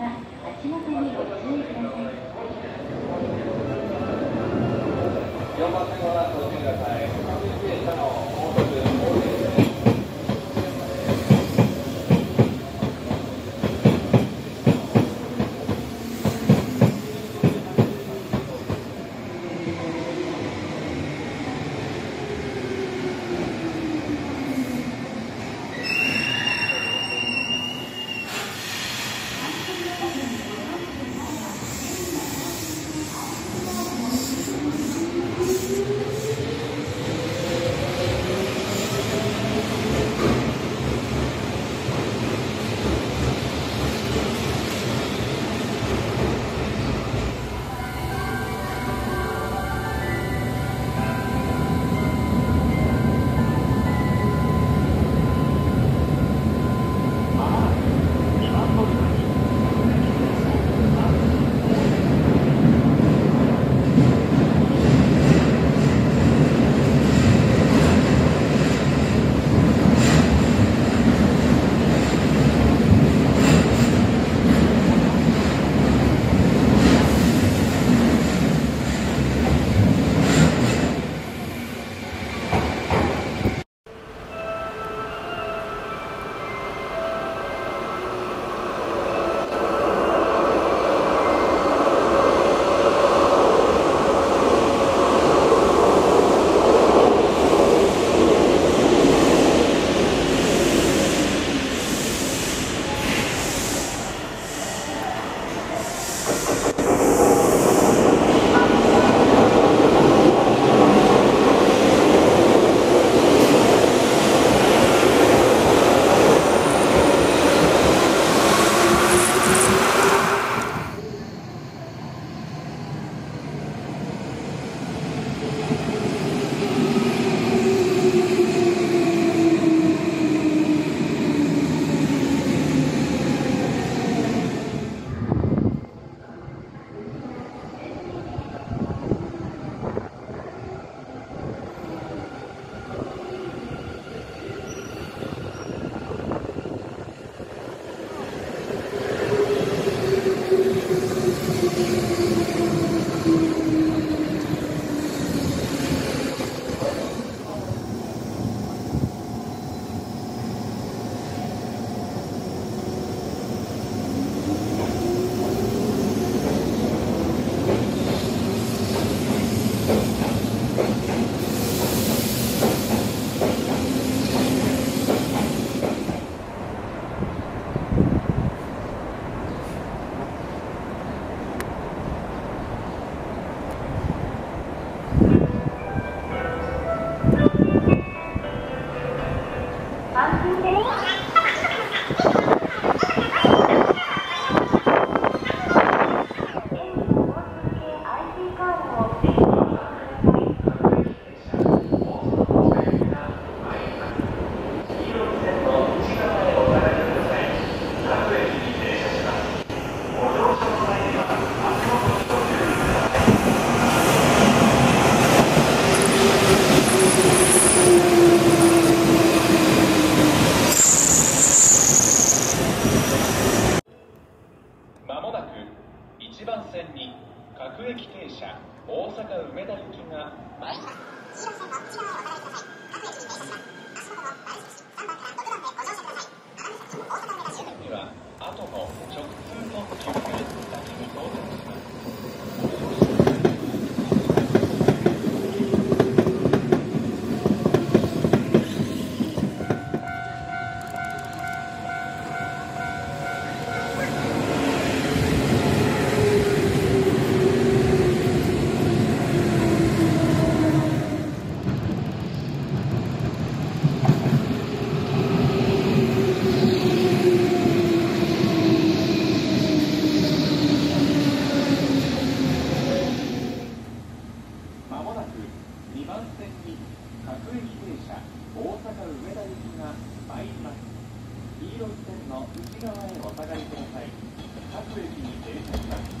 は足元にご注意ください。4番線ご覧ください。車大阪梅田行きが参りますには後の直通の10列車に到着しますまもなく2番線に各駅停車大阪梅田行きが参ります黄色い線の内側へお下がりください。各駅に停車します